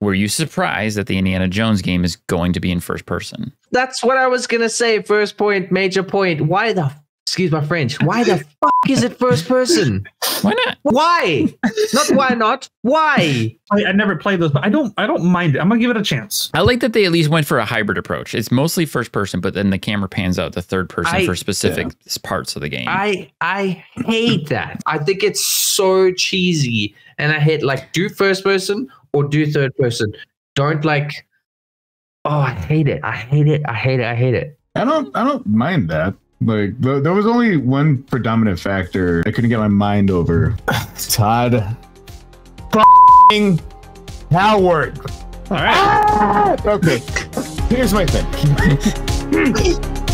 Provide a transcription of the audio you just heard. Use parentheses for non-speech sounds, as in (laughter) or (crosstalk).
were you surprised that the Indiana Jones game is going to be in first person? That's what I was gonna say. First point, major point. Why the excuse my French? Why the (laughs) fuck is it first person? Why not? Why? Not why not? Why? I, I never played those, but I don't. I don't mind it. I'm gonna give it a chance. I like that they at least went for a hybrid approach. It's mostly first person, but then the camera pans out to third person I- for specific parts of the game. I I hate that. I think it's so cheesy, and I hate like do first person or do third person. Don't like. Oh, I hate it. I hate it. I hate it. I hate it. I don't I don't mind that. Like th- there was only one predominant factor I couldn't get my mind over. (laughs) Todd. F***ing Howard. All right. Ah! Okay. Here's my thing. (laughs)